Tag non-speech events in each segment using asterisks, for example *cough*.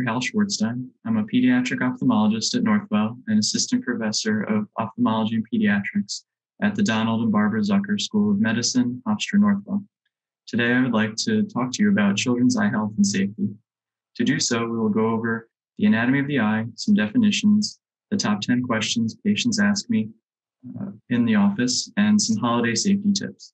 Dr. Hal Schwartzstein. I'm a pediatric ophthalmologist at Northwell and assistant professor of ophthalmology and pediatrics at the Donald and Barbara Zucker School of Medicine, Hofstra Northwell. Today, I would like to talk to you about children's eye health and safety. To do so, we will go over the anatomy of the eye, some definitions, the top 10 questions patients ask me uh, in the office, and some holiday safety tips.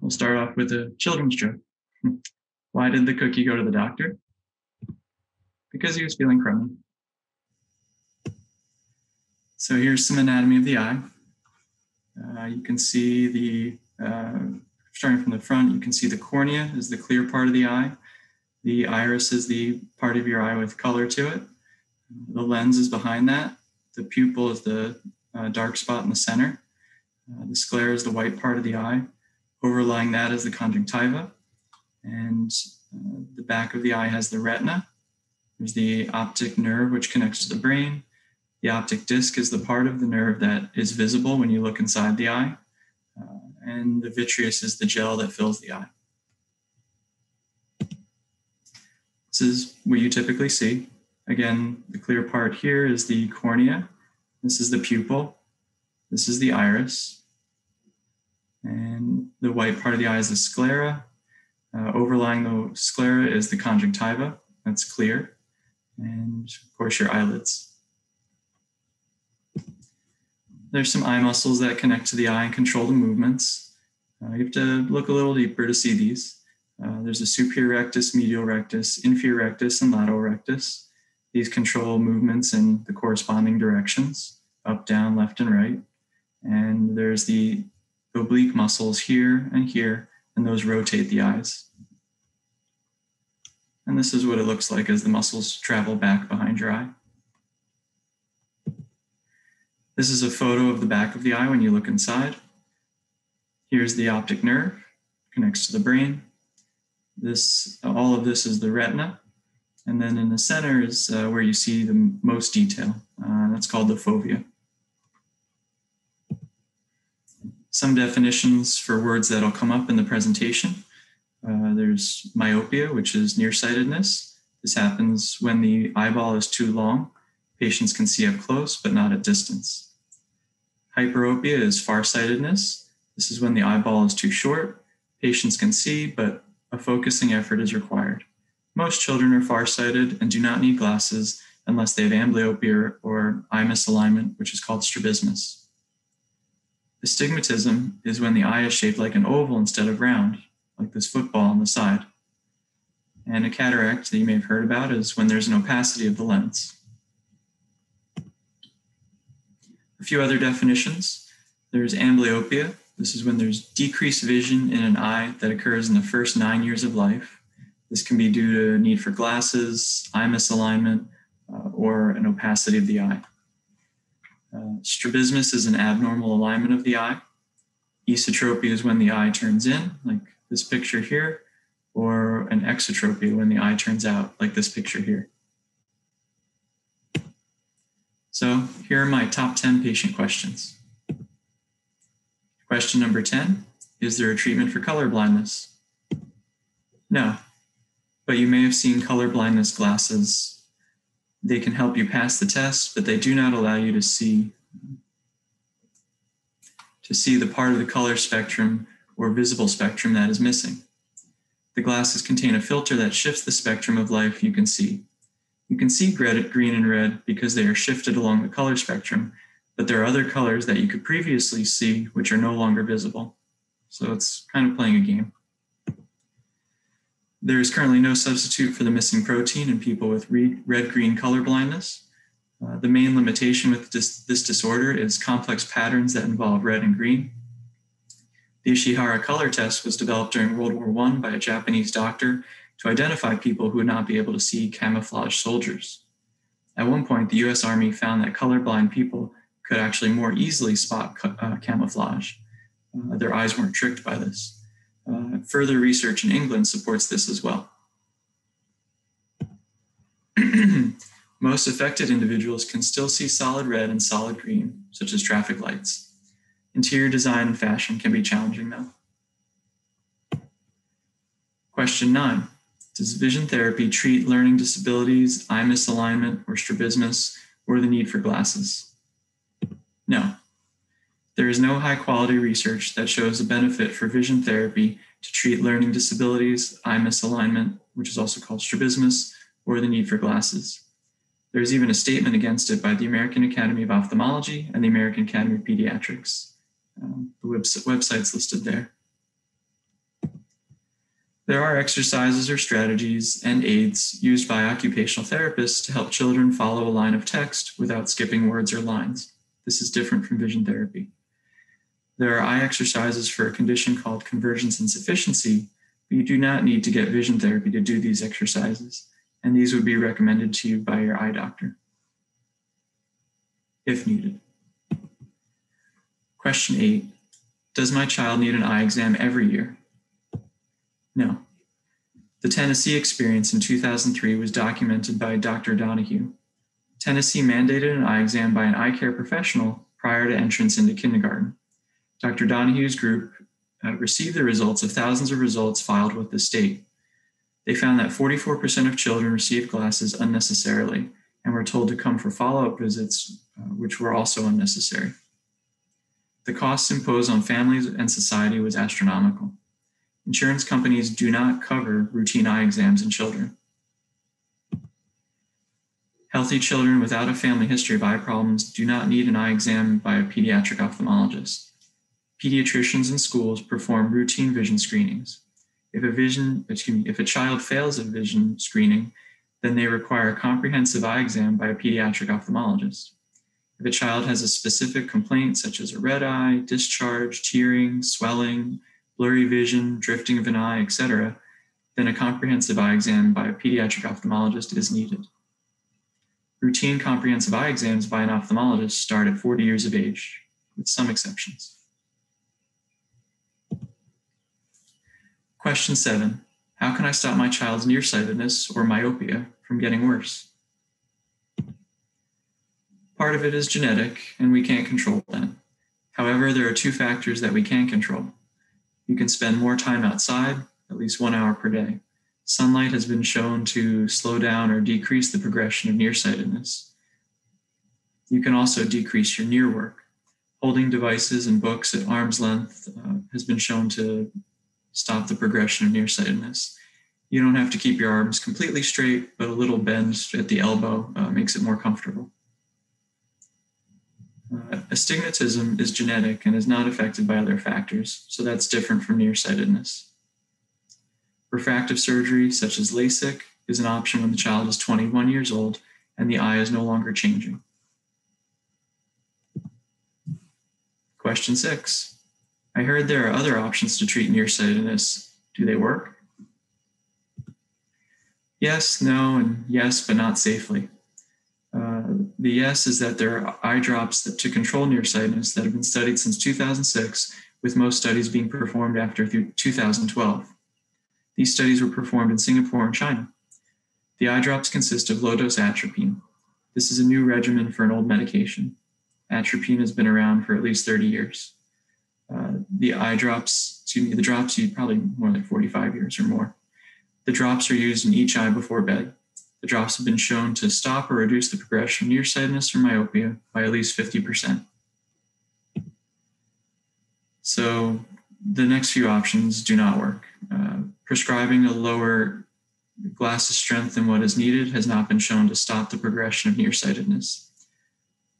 We'll start off with a children's joke. *laughs* Why did the cookie go to the doctor? Because he was feeling crummy. So here's some anatomy of the eye. Uh, you can see the, uh, starting from the front, you can see the cornea is the clear part of the eye. The iris is the part of your eye with color to it. The lens is behind that. The pupil is the uh, dark spot in the center. Uh, the sclera is the white part of the eye. Overlying that is the conjunctiva. And uh, the back of the eye has the retina. There's the optic nerve, which connects to the brain. The optic disc is the part of the nerve that is visible when you look inside the eye. Uh, and the vitreous is the gel that fills the eye. This is what you typically see. Again, the clear part here is the cornea. This is the pupil. This is the iris. And the white part of the eye is the sclera. Uh, overlying the sclera is the conjunctiva. That's clear. And of course, your eyelids. There's some eye muscles that connect to the eye and control the movements. Uh, you have to look a little deeper to see these. Uh, there's a superior rectus, medial rectus, inferior rectus, and lateral rectus. These control movements in the corresponding directions, up, down, left, and right. And there's the oblique muscles here and here, and those rotate the eyes. And this is what it looks like as the muscles travel back behind your eye. This is a photo of the back of the eye when you look inside. Here's the optic nerve, connects to the brain. This, all of this is the retina. And then in the center is uh, where you see the most detail. Uh, that's called the fovea. Some definitions for words that'll come up in the presentation. Uh, there's myopia, which is nearsightedness. This happens when the eyeball is too long. Patients can see up close, but not at distance. Hyperopia is farsightedness. This is when the eyeball is too short. Patients can see, but a focusing effort is required. Most children are farsighted and do not need glasses unless they have amblyopia or eye misalignment, which is called strabismus. Astigmatism is when the eye is shaped like an oval instead of round, like this football on the side. And a cataract that you may have heard about is when there's an opacity of the lens. A few other definitions. There's amblyopia. This is when there's decreased vision in an eye that occurs in the first nine years of life. This can be due to need for glasses, eye misalignment, uh, or an opacity of the eye. Uh, strabismus is an abnormal alignment of the eye. Esotropia is when the eye turns in, like this picture here, or an exotropia when the eye turns out, like this picture here. So here are my top 10 patient questions. Question number 10 Is there a treatment for color blindness? No, but you may have seen color blindness glasses. They can help you pass the test, but they do not allow you to see to see the part of the color spectrum or visible spectrum that is missing. The glasses contain a filter that shifts the spectrum of light you can see. You can see green and red because they are shifted along the color spectrum, but there are other colors that you could previously see which are no longer visible. So it's kind of playing a game. There is currently no substitute for the missing protein in people with red-green color blindness. Uh, the main limitation with this, this disorder is complex patterns that involve red and green. The Ishihara color test was developed during World War I by a Japanese doctor to identify people who would not be able to see camouflage soldiers. At one point, the US Army found that colorblind people could actually more easily spot uh, camouflage. Uh, their eyes weren't tricked by this. Uh, further research in England supports this as well. *clears throat* Most affected individuals can still see solid red and solid green, such as traffic lights. Interior design and fashion can be challenging though. Question nine Does vision therapy treat learning disabilities, eye misalignment, or strabismus, or the need for glasses? No. There is no high quality research that shows a benefit for vision therapy to treat learning disabilities, eye misalignment, which is also called strabismus, or the need for glasses. There is even a statement against it by the American Academy of Ophthalmology and the American Academy of Pediatrics. Um, the webs- website's listed there. There are exercises or strategies and aids used by occupational therapists to help children follow a line of text without skipping words or lines. This is different from vision therapy. There are eye exercises for a condition called convergence insufficiency, but you do not need to get vision therapy to do these exercises, and these would be recommended to you by your eye doctor if needed. Question eight Does my child need an eye exam every year? No. The Tennessee experience in 2003 was documented by Dr. Donahue. Tennessee mandated an eye exam by an eye care professional prior to entrance into kindergarten. Dr. Donahue's group uh, received the results of thousands of results filed with the state. They found that 44% of children received glasses unnecessarily and were told to come for follow up visits, uh, which were also unnecessary. The costs imposed on families and society was astronomical. Insurance companies do not cover routine eye exams in children. Healthy children without a family history of eye problems do not need an eye exam by a pediatric ophthalmologist. Pediatricians in schools perform routine vision screenings. If a vision, excuse me, if a child fails a vision screening, then they require a comprehensive eye exam by a pediatric ophthalmologist. If a child has a specific complaint such as a red eye, discharge, tearing, swelling, blurry vision, drifting of an eye, etc., then a comprehensive eye exam by a pediatric ophthalmologist is needed. Routine comprehensive eye exams by an ophthalmologist start at 40 years of age, with some exceptions. Question seven How can I stop my child's nearsightedness or myopia from getting worse? Part of it is genetic, and we can't control that. However, there are two factors that we can control you can spend more time outside, at least one hour per day. Sunlight has been shown to slow down or decrease the progression of nearsightedness. You can also decrease your near work. Holding devices and books at arm's length uh, has been shown to stop the progression of nearsightedness. You don't have to keep your arms completely straight, but a little bend at the elbow uh, makes it more comfortable. Uh, astigmatism is genetic and is not affected by other factors, so that's different from nearsightedness. Refractive surgery, such as LASIK, is an option when the child is 21 years old and the eye is no longer changing. Question six. I heard there are other options to treat nearsightedness. Do they work? Yes, no, and yes, but not safely. The yes is that there are eye drops that, to control nearsightedness that have been studied since 2006, with most studies being performed after 2012. These studies were performed in Singapore and China. The eye drops consist of low dose atropine. This is a new regimen for an old medication. Atropine has been around for at least 30 years. Uh, the eye drops, excuse me, the drops, you probably more than 45 years or more. The drops are used in each eye before bed. The drops have been shown to stop or reduce the progression of nearsightedness or myopia by at least 50%. So the next few options do not work. Uh, prescribing a lower glasses strength than what is needed has not been shown to stop the progression of nearsightedness.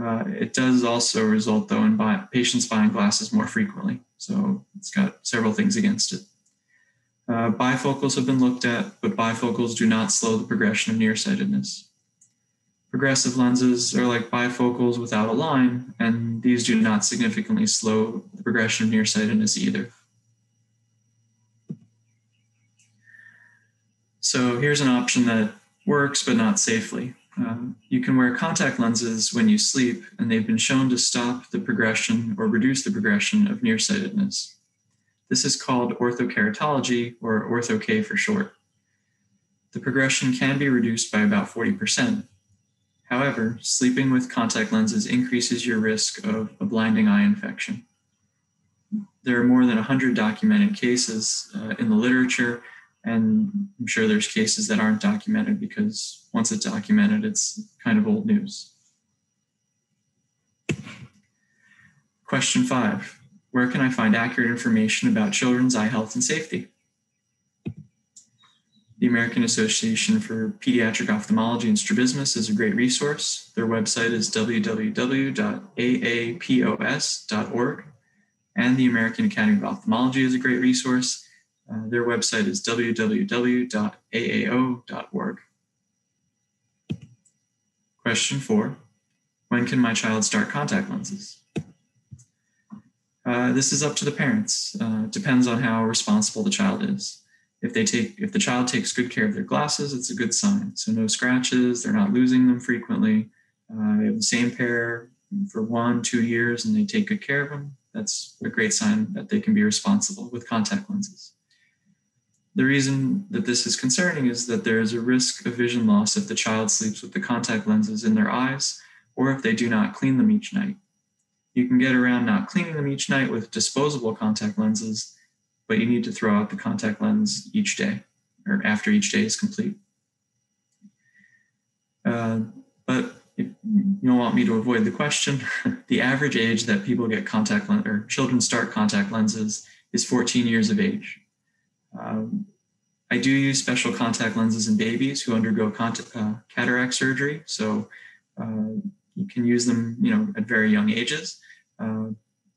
Uh, it does also result, though, in buy- patients buying glasses more frequently. So it's got several things against it. Uh, bifocals have been looked at, but bifocals do not slow the progression of nearsightedness. Progressive lenses are like bifocals without a line, and these do not significantly slow the progression of nearsightedness either. So here's an option that works, but not safely. Um, you can wear contact lenses when you sleep, and they've been shown to stop the progression or reduce the progression of nearsightedness. This is called orthokeratology, or ortho-K for short. The progression can be reduced by about 40%. However, sleeping with contact lenses increases your risk of a blinding eye infection. There are more than 100 documented cases uh, in the literature And I'm sure there's cases that aren't documented because once it's documented, it's kind of old news. Question five Where can I find accurate information about children's eye health and safety? The American Association for Pediatric Ophthalmology and Strabismus is a great resource. Their website is www.aapos.org, and the American Academy of Ophthalmology is a great resource. Uh, their website is www.aao.org. Question four When can my child start contact lenses? Uh, this is up to the parents. Uh, depends on how responsible the child is. If they take if the child takes good care of their glasses it's a good sign. So no scratches they're not losing them frequently. Uh, they have the same pair for one two years and they take good care of them. That's a great sign that they can be responsible with contact lenses. The reason that this is concerning is that there is a risk of vision loss if the child sleeps with the contact lenses in their eyes or if they do not clean them each night you can get around not cleaning them each night with disposable contact lenses but you need to throw out the contact lens each day or after each day is complete. Uh, but if you don't want me to avoid the question, *laughs* the average age that people get contact lens or children start contact lenses is 14 years of age. Um, I do use special contact lenses in babies who undergo contact, uh, cataract surgery. So uh, you can use them, you know, at very young ages. Uh,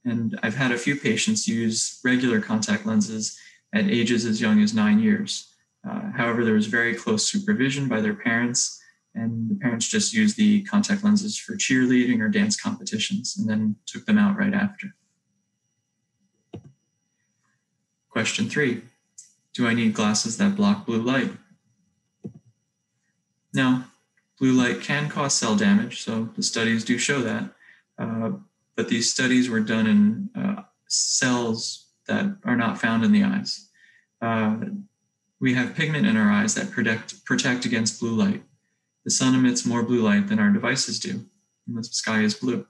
and I've had a few patients use regular contact lenses at ages as young as nine years. Uh, however, there was very close supervision by their parents, and the parents just used the contact lenses for cheerleading or dance competitions and then took them out right after. Question three Do I need glasses that block blue light? No, blue light can cause cell damage, so the studies do show that. Uh, but these studies were done in uh, cells that are not found in the eyes. Uh, we have pigment in our eyes that protect, protect against blue light. The sun emits more blue light than our devices do, and the sky is blue.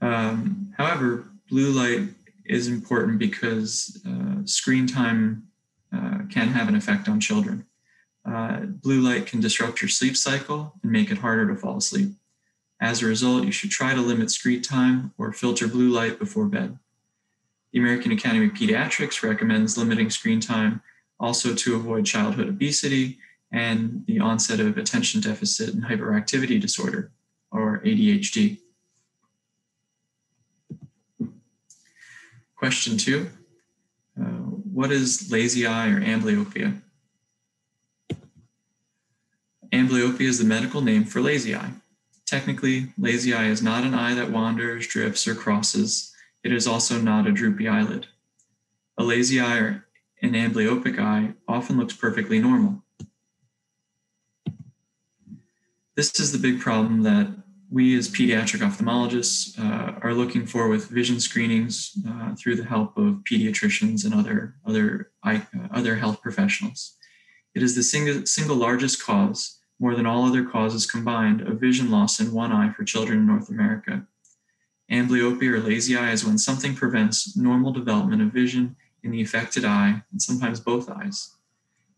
Um, however, blue light is important because uh, screen time uh, can have an effect on children. Uh, blue light can disrupt your sleep cycle and make it harder to fall asleep. As a result, you should try to limit screen time or filter blue light before bed. The American Academy of Pediatrics recommends limiting screen time also to avoid childhood obesity and the onset of attention deficit and hyperactivity disorder, or ADHD. Question two, uh, what is lazy eye or amblyopia? Amblyopia is the medical name for lazy eye. Technically, lazy eye is not an eye that wanders, drifts, or crosses. It is also not a droopy eyelid. A lazy eye or an amblyopic eye often looks perfectly normal. This is the big problem that we as pediatric ophthalmologists uh, are looking for with vision screenings uh, through the help of pediatricians and other, other, uh, other health professionals. It is the single, single largest cause more than all other causes combined, of vision loss in one eye for children in North America. Amblyopia or lazy eye is when something prevents normal development of vision in the affected eye, and sometimes both eyes.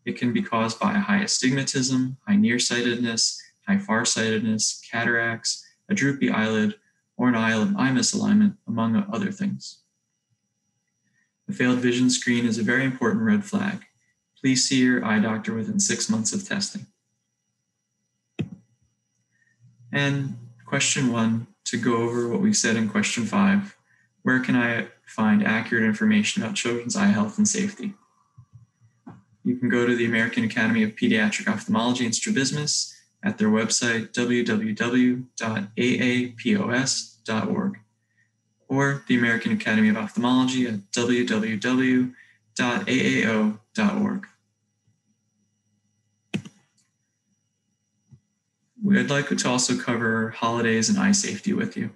It can be caused by high astigmatism, high nearsightedness, high farsightedness, cataracts, a droopy eyelid, or an eye eye misalignment, among other things. A failed vision screen is a very important red flag. Please see your eye doctor within six months of testing. And question one, to go over what we said in question five, where can I find accurate information about children's eye health and safety? You can go to the American Academy of Pediatric Ophthalmology and Strabismus at their website, www.aapos.org, or the American Academy of Ophthalmology at www.aao.org. I'd like to also cover holidays and eye safety with you.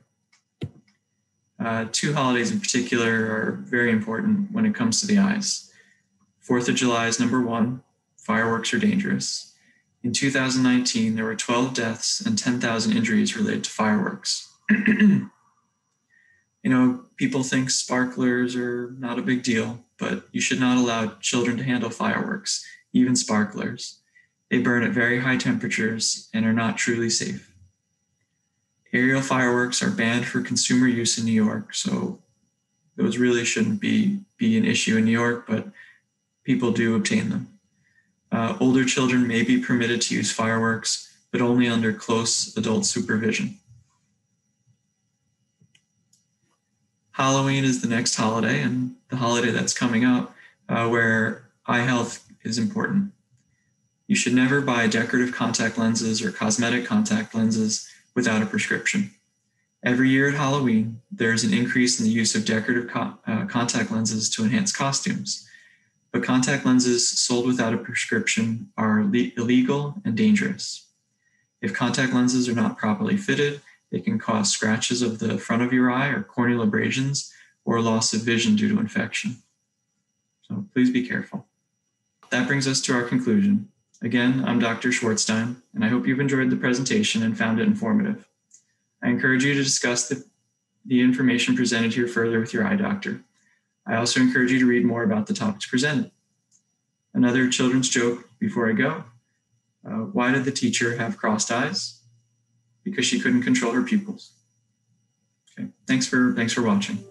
Uh, two holidays in particular are very important when it comes to the eyes. Fourth of July is number one. Fireworks are dangerous. In 2019, there were 12 deaths and 10,000 injuries related to fireworks. *clears throat* you know, people think sparklers are not a big deal, but you should not allow children to handle fireworks, even sparklers. They burn at very high temperatures and are not truly safe. Aerial fireworks are banned for consumer use in New York, so those really shouldn't be, be an issue in New York, but people do obtain them. Uh, older children may be permitted to use fireworks, but only under close adult supervision. Halloween is the next holiday and the holiday that's coming up uh, where eye health is important. You should never buy decorative contact lenses or cosmetic contact lenses without a prescription. Every year at Halloween, there is an increase in the use of decorative co- uh, contact lenses to enhance costumes. But contact lenses sold without a prescription are le- illegal and dangerous. If contact lenses are not properly fitted, they can cause scratches of the front of your eye or corneal abrasions or loss of vision due to infection. So please be careful. That brings us to our conclusion. Again, I'm Dr. Schwartzstein, and I hope you've enjoyed the presentation and found it informative. I encourage you to discuss the, the information presented here further with your eye doctor. I also encourage you to read more about the topics presented. Another children's joke before I go. Uh, why did the teacher have crossed eyes? Because she couldn't control her pupils. Okay, thanks for, thanks for watching.